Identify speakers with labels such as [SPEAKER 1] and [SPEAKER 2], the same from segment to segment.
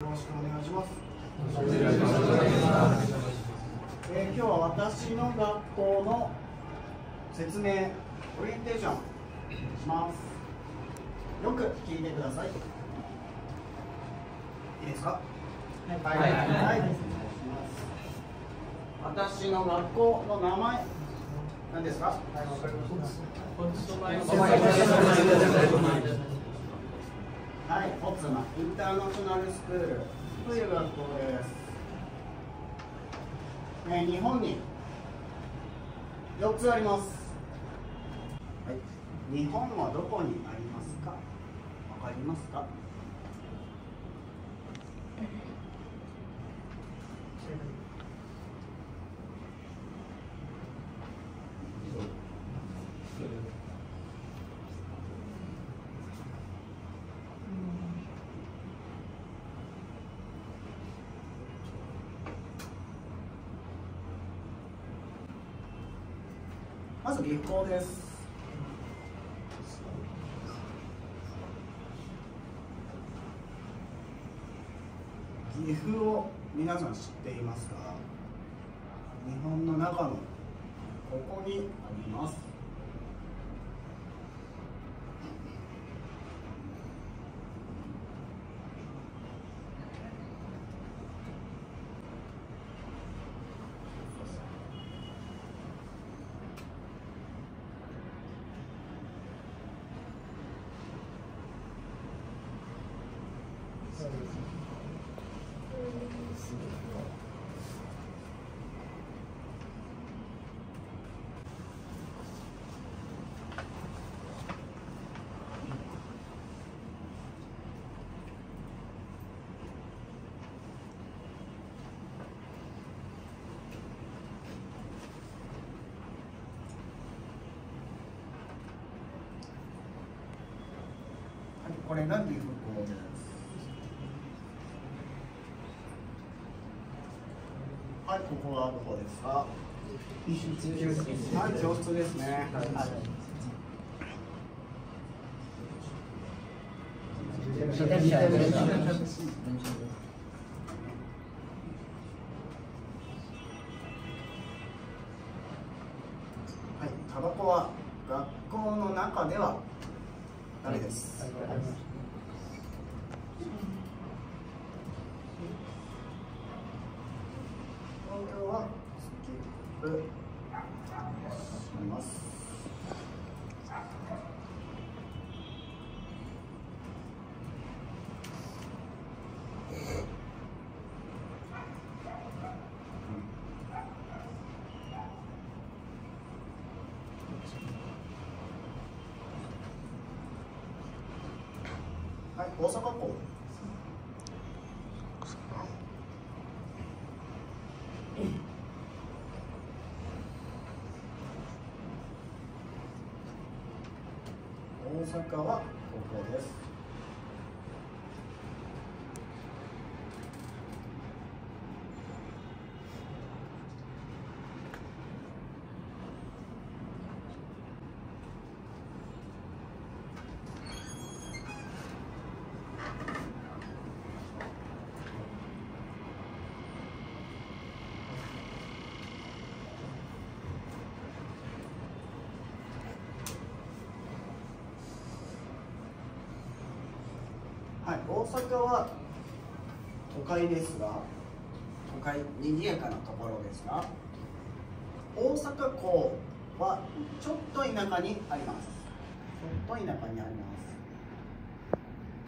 [SPEAKER 1] よろしくお願いします。えー今日は私の学校の説明、オリエンテーションします。よく聞いてください。いいですか？はい。
[SPEAKER 2] はい。
[SPEAKER 1] はい。お願い。します私の学校の名前、何ですかはい、わかりますオツマインターナショナルスクールという学校です。えー日本に4つあります。はい、日本はどこにありますか？わかりますか？まず岐阜校です。岐阜を皆さん知っていますか日本の中のここにあります。はい、これが岐阜校です。はい、ここはどこですか。はい、教室ですね。はい。はい、はスキップします。はい、大阪港。かはここです。はい、大阪は都会ですが、都会、賑やかなところですが、大阪港はちょっと田舎にあります。ちょっと田舎にあります。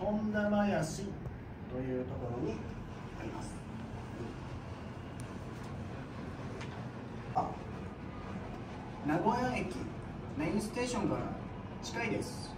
[SPEAKER 1] 富田林というところにあります。あ、名古屋駅メインステーションから近いです。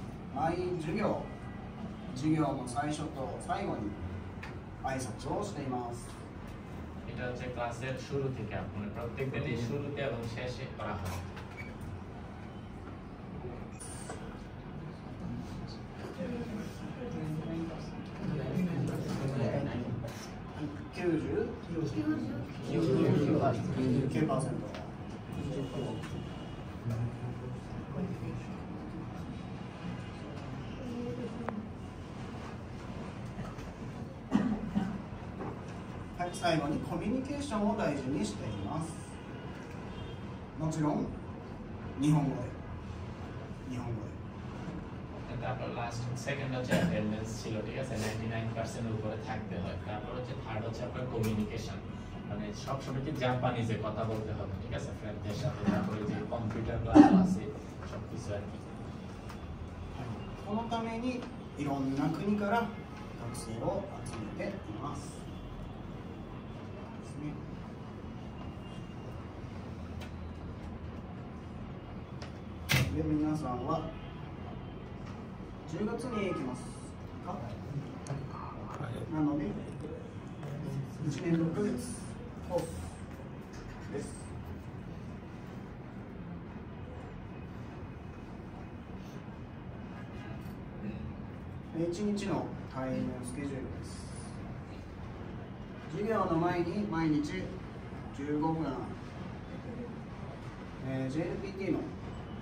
[SPEAKER 1] 毎授業授業の最初と最後に挨拶をしています
[SPEAKER 2] এটা হচ্ছে ক্লাসের শুরু থেকে মানে প্রত্যেক দিনই শুরুতে এবং শেষে করা হয়
[SPEAKER 1] 最後にコミュニケーションを大事にしていますもちろん日本語で日本語で
[SPEAKER 2] তারপর লাস্ট সেকেন্ড হচ্ছে অ্যাটেন্ডেন্স ছিল ঠিক আছে নাইনটি নাইন পার্সেন্টের উপরে থাকতে হয় তারপর হচ্ছে থার্ড হচ্ছে আপনার কমিউনিকেশন মানে সবসময় কি জাপানিজে কথা বলতে হবে ঠিক আছে ফ্রেন্ডদের সাথে তারপরে যে কম্পিউটার ক্লাস আছে সব কিছু আর কি
[SPEAKER 1] このためにいろんな国から学生を集めていますです で皆さんは10月に行きますか？なので1年6ヶ月コースです1日のタイムスケジュールです。授業の前に毎日15分、えー JLPT の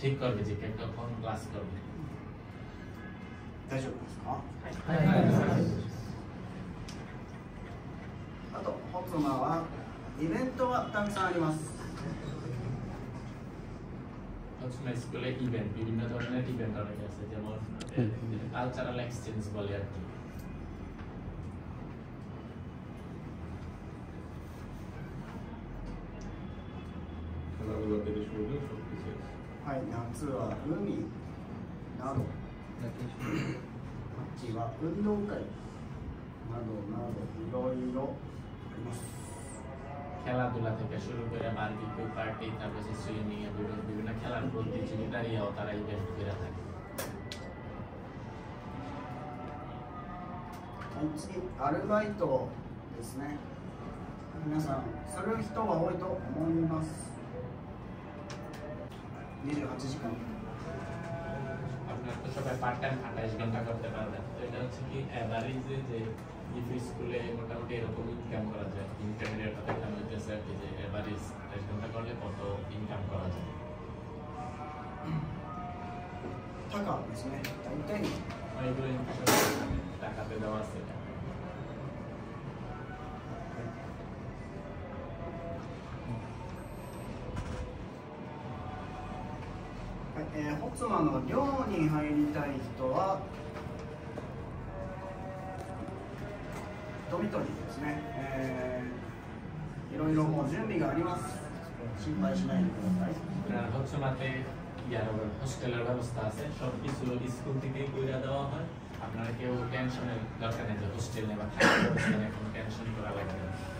[SPEAKER 2] ঠিক করবে যে কে কখন ক্লাস করবে
[SPEAKER 1] 大丈夫ですかあとホツマはイベントはたくさんあります
[SPEAKER 2] হচ্ছে স্কুলে ইভেন্ট বিভিন্ন ধরনের ইভেন্ট অনেক আছে যেমন কালচারাল এক্সচেঞ্জ বলে আর কি
[SPEAKER 3] খেলাধুলা থেকে শুরু করে সব কিছু আছে।
[SPEAKER 1] はい夏は海など秋は運動会などなどいろいろあります
[SPEAKER 2] খেলাধুলা থেকে শুরু করে বারবিকিউ পার্টি তারপর হচ্ছে সুইমিং এ বিভিন্ন বিভিন্ন খেলার প্রতিযোগিতার ইয়েও তারা ইভেন্ট করে থাকে
[SPEAKER 1] はい次アルバイトですね皆さんする人が多いと思います নিজের হাতে
[SPEAKER 2] শিখুন তো সবাই পার্ট টাইম আঠাশ ঘণ্টা করতে পারবেন। তো এটা হচ্ছে কি অ্যাভারেজে যে ইফি স্কুলে মোটামুটি এরকম ইনকাম করা যায় ইন্টারমিডিয়েটটা দেখানো হইতেছে আর কি যে অ্যাভারেজ আঠাশ ঘণ্টা করলে কত ইনকাম করা যায়।
[SPEAKER 1] টাকা অফিস মানে টাইম
[SPEAKER 2] টাইম টাকাতে দেওয়া আছে
[SPEAKER 1] えー、ホの寮に入りたい人は飛び取りですね、えー、いろいろもう準備があります心配しないでください
[SPEAKER 2] আর হটসমাতে ইয়ানোর হোস্টেলের ব্যবস্থা আছে সব কিছু স্কুল থেকে কইরা দেওয়া হয় আপনারা কেউ টেনশনের দরকার নেই যে হোস্টেল নেই বা থাকার ব্যবস্থা নেই কোনো টেনশন করা লাগবে না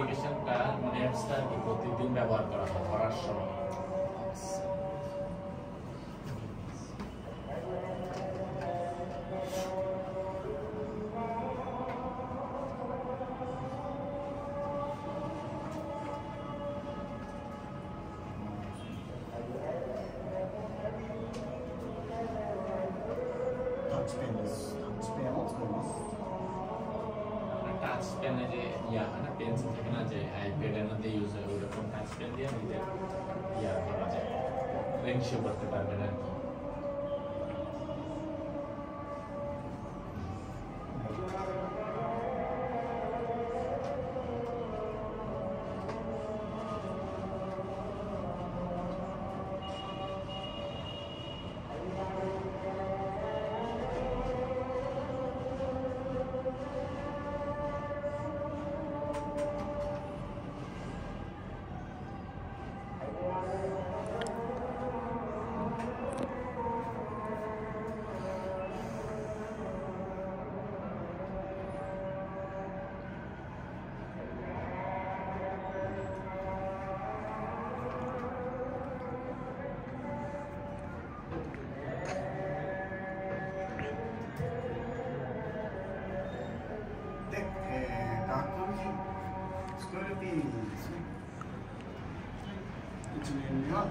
[SPEAKER 2] অ্যাপ্লিকেশনটা মানে অ্যাপসটা প্রতিদিন ব্যবহার করা হয় পড়ার সময়। 作られているもの
[SPEAKER 1] ですね。1年目はこ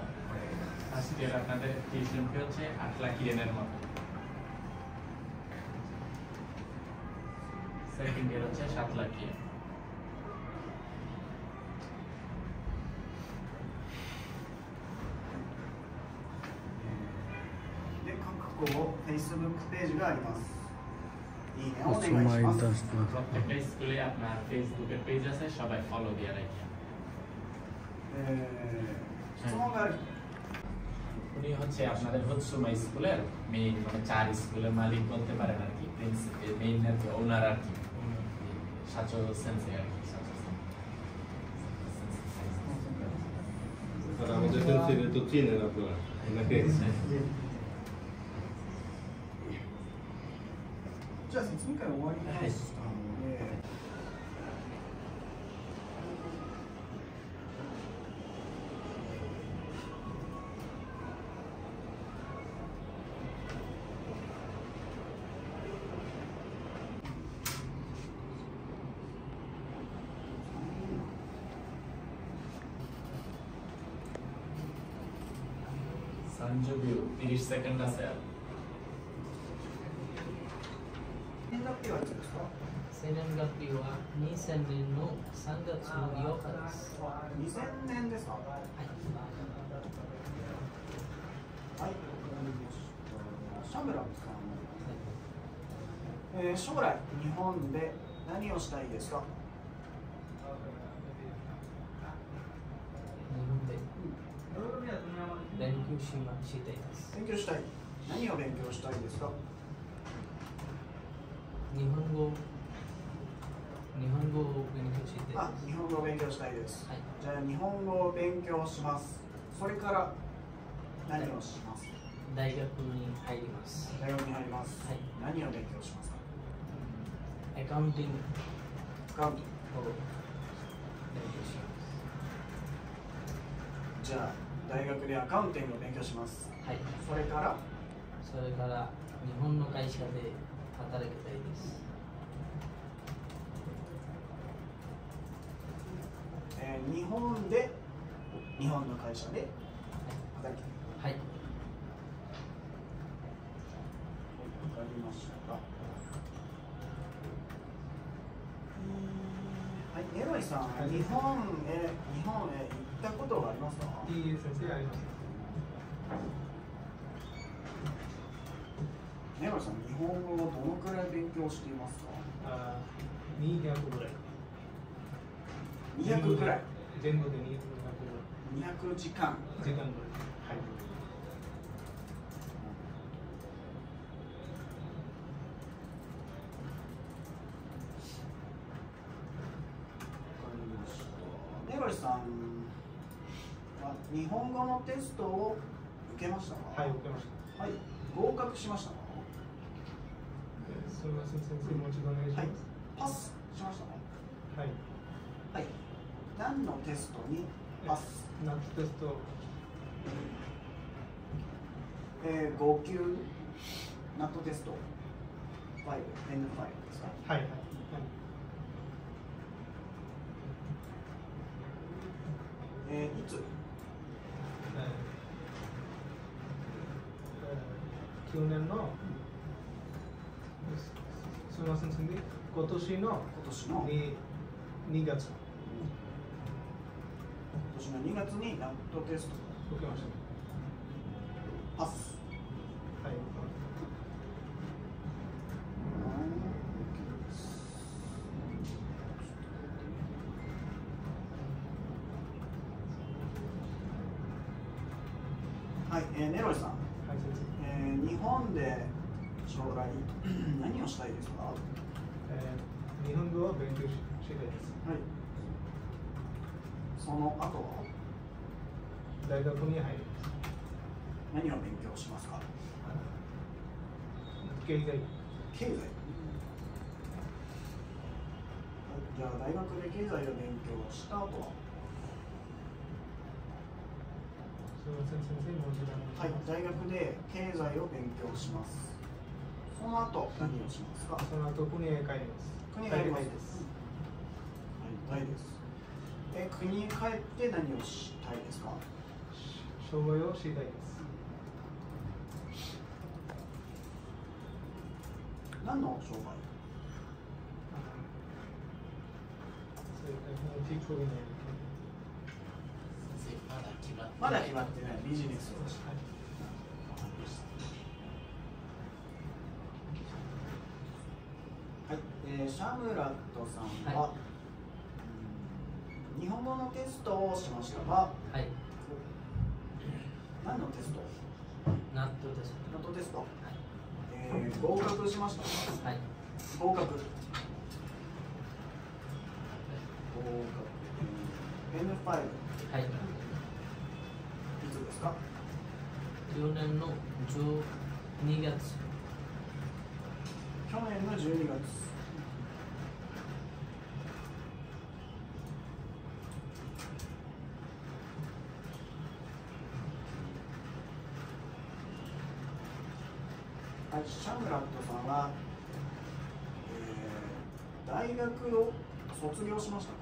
[SPEAKER 1] れ
[SPEAKER 2] デラカで T シンピョチェアトラ。キ
[SPEAKER 1] レネルマページがあります。
[SPEAKER 4] সুমাই দাসপুর
[SPEAKER 2] প্রত্যেকটা স্কুলে আপনার ফেসবুকে পেজ আছে সবাই ফলো দিয়ে
[SPEAKER 1] রাখেন। হ্যাঁ।
[SPEAKER 2] উনি হচ্ছে আপনাদের হচ্ছুমা স্কুলের মেইন মানে চার স্কুলের মালিক বলতে পারেন আর কি প্রিন্সিপাল মেইন আর কি ওনার আর কি। সাচো সেন্সে আর কি
[SPEAKER 3] আমাদের সেন্সে তো চিনেন আপনারা। ওনাকে।
[SPEAKER 1] হ্যাঁ। 終わりましたので、
[SPEAKER 2] はい。30秒30 seconds
[SPEAKER 1] せだってはいつですか？
[SPEAKER 5] 生年月日は2000年の3月の8日です。
[SPEAKER 1] 2000年ですか？はい。
[SPEAKER 5] はい。
[SPEAKER 1] シャムランさん、えー、将来日本で何をしたいですか？
[SPEAKER 5] 日本で勉強しましたいです。
[SPEAKER 1] 勉強したい。何を勉強したいですか？
[SPEAKER 5] 日本語日本語を勉強して。い
[SPEAKER 1] あ。日本語を勉強したいです、
[SPEAKER 5] はい。
[SPEAKER 1] じゃあ日本語を勉強します。それから何をします？
[SPEAKER 5] 大学に入ります。
[SPEAKER 1] 大学に入ります、
[SPEAKER 5] はい。
[SPEAKER 1] 何を勉強しますか？
[SPEAKER 5] アカウンティング
[SPEAKER 1] アカウント
[SPEAKER 5] を勉強しま
[SPEAKER 1] じゃあ大学でアカウンティングを勉強します
[SPEAKER 5] す。はい。
[SPEAKER 1] それから？
[SPEAKER 5] それから日本の会社で働きたいです。
[SPEAKER 1] えー日本で日本の会社で働きたい
[SPEAKER 5] はい。
[SPEAKER 1] わかりましたはい、ネロイさん、
[SPEAKER 6] はい
[SPEAKER 1] 日本へ日本へ行ったことがありますか？
[SPEAKER 6] いい先生あります。
[SPEAKER 1] ネロイさん、日本語をどのくらい勉強していますか？
[SPEAKER 6] あ200ぐらい。
[SPEAKER 1] 200くらい？
[SPEAKER 6] 全部で200ぐらい。
[SPEAKER 1] 200時間
[SPEAKER 6] 時間ぐらい。はい。
[SPEAKER 1] さんは日本語のテストを受けましたか？
[SPEAKER 6] はい、受けました。
[SPEAKER 1] はい、合格しましたか？
[SPEAKER 6] えすみません、先生、もう一度お願いし
[SPEAKER 1] はい。
[SPEAKER 6] ます。、
[SPEAKER 1] パスしましたね
[SPEAKER 6] はい。
[SPEAKER 1] はい。何のテストに？パス。
[SPEAKER 6] 夏テスト、
[SPEAKER 1] えー、5級ナットテスト？5 N5 ですか？
[SPEAKER 6] はい、はい。
[SPEAKER 1] えー、いつ？
[SPEAKER 6] えーえー去年の今年の
[SPEAKER 1] 今年の
[SPEAKER 6] に2月。
[SPEAKER 1] 今年の2月にナットテスト
[SPEAKER 6] 受けまし
[SPEAKER 1] パスし
[SPEAKER 6] したい。です。
[SPEAKER 1] い。その後は？
[SPEAKER 6] 大学に入ります。
[SPEAKER 1] 何を勉強しますか？
[SPEAKER 6] 経済。
[SPEAKER 1] 経済？はいじゃあ大学で経済を勉強した後は？はい、大学で経済を勉強します。その後何をしますか？
[SPEAKER 6] その後、国へ帰ります。
[SPEAKER 1] 国へ帰ります
[SPEAKER 6] 帰りたいです。
[SPEAKER 1] え国へ帰って何をしたいですか？
[SPEAKER 6] 障害を知りたいです。
[SPEAKER 1] 何の商売？
[SPEAKER 6] そういうティーチョーになる。
[SPEAKER 2] 先生まだ決まって
[SPEAKER 1] まだ決まってないビジネスを
[SPEAKER 6] はい。
[SPEAKER 1] はい、えー、シャムラットさんは、
[SPEAKER 5] は
[SPEAKER 1] うん日本語のテストをしましたが
[SPEAKER 5] はい。
[SPEAKER 1] 何のテスト？
[SPEAKER 5] ナットです
[SPEAKER 1] ナットテスト、
[SPEAKER 5] はい。
[SPEAKER 1] えー、合格しました？か
[SPEAKER 5] はい。
[SPEAKER 1] 合格。合格。N5
[SPEAKER 5] はい。
[SPEAKER 1] いつですか？
[SPEAKER 5] 去年の12月。
[SPEAKER 1] 去年の12月はい、シャムラットさんは、えー、大学を卒業しましたか？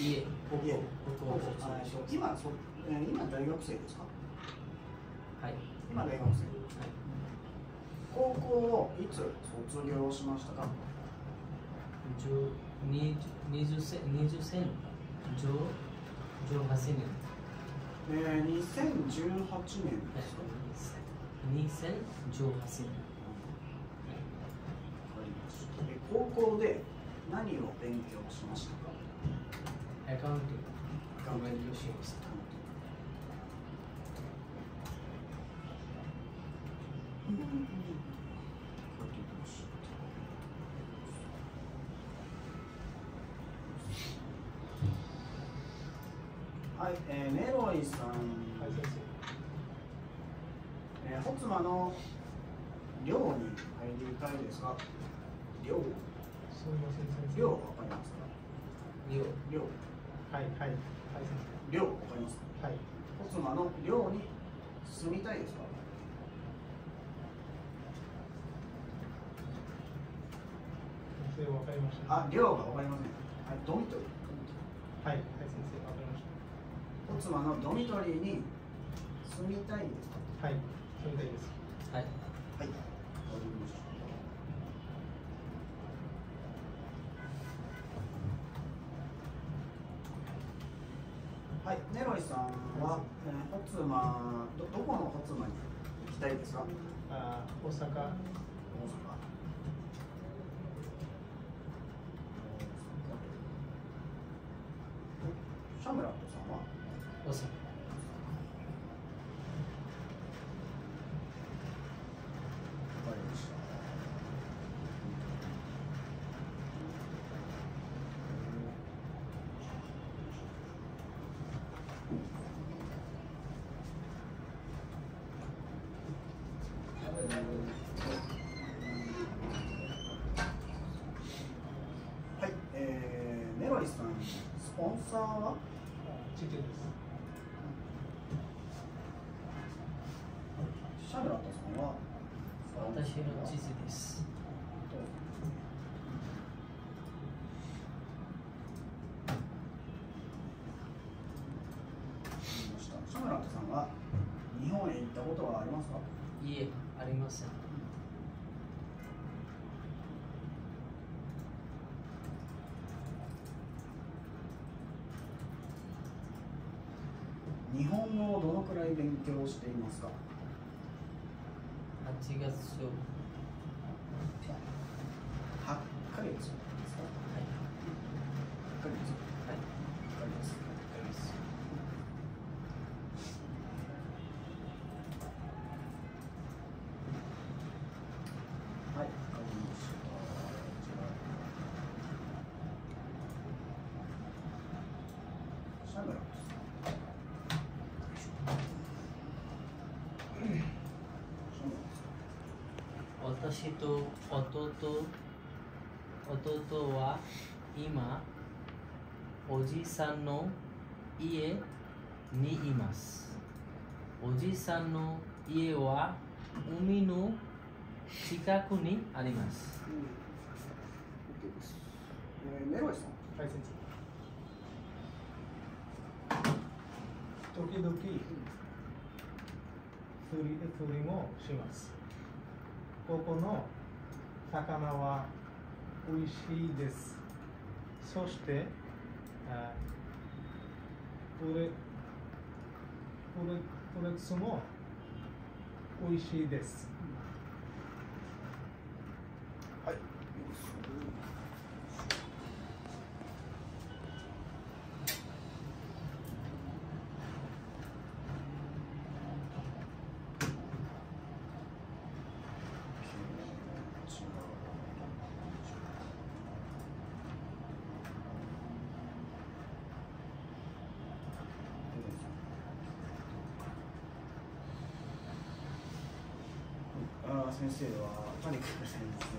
[SPEAKER 5] いえ
[SPEAKER 1] いえ今そ、えー今大学生ですか？
[SPEAKER 5] はい。
[SPEAKER 1] 今大学生。高校をいつ卒業しましたか？
[SPEAKER 5] 十二二十千二十千十十八年
[SPEAKER 1] えー、2018年ですか
[SPEAKER 5] 二千十八年。
[SPEAKER 1] え高校で何を勉強しましたか？
[SPEAKER 5] アカウンティング勉強しました
[SPEAKER 1] はい、えー、ネロイさん。えー、ホツマの寮に入りたいですか寮？
[SPEAKER 6] すみません、先生。
[SPEAKER 1] 寮わかりますか？
[SPEAKER 5] 寮
[SPEAKER 1] 寮
[SPEAKER 6] はい、はい。はい、先
[SPEAKER 1] 寮わかります？
[SPEAKER 6] はい。
[SPEAKER 1] ホツマの寮に住みたいですか？
[SPEAKER 6] 先生、わかりました。は
[SPEAKER 1] あ、寮がわかりませんはい、ドミト
[SPEAKER 6] 先生、わかりまし
[SPEAKER 1] ホツマのドミトリーに住みたいですか？
[SPEAKER 6] た。はい、そうみたいです。
[SPEAKER 5] はい
[SPEAKER 1] はい、わかりましたはい、ネロイさんは、えー、ホツマどどこのホツマに行きたいですか
[SPEAKER 6] あー、大阪。
[SPEAKER 1] 大阪シャムラットさんは
[SPEAKER 5] 大阪
[SPEAKER 1] わかりましたはい、えー、ネロリさん、スポンサーは
[SPEAKER 6] あ父です。
[SPEAKER 1] シャムラットさんは
[SPEAKER 5] 私の父です
[SPEAKER 1] シャムラットさんは日本へ行ったことはありますか？
[SPEAKER 5] いえありません
[SPEAKER 1] 本語をどのくらい勉強していますか
[SPEAKER 5] ？8月8
[SPEAKER 1] 8ヶ月ですか
[SPEAKER 5] はい
[SPEAKER 1] 8ヶ月
[SPEAKER 5] はい
[SPEAKER 1] 8ヶ月はい、わかりました。じゃあ、シャムラ
[SPEAKER 5] 私と弟弟は今おじさんの家にいますおじさんの家は海の近くにあります
[SPEAKER 1] うん。えー、メロイさん。
[SPEAKER 6] はい、先生。時々、釣り釣りもします。ここの魚は美味しいです。そして、プレプレプレックスも美味しいです。
[SPEAKER 4] Thank you.